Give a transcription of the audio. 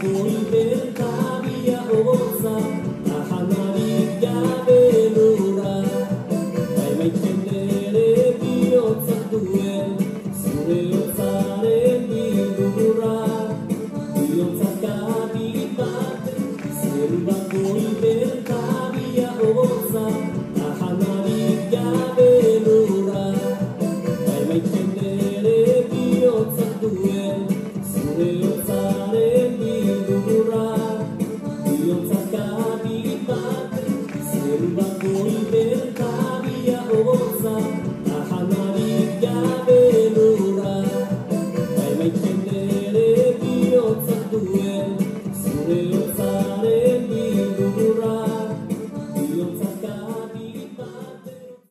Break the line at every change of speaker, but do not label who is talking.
I'll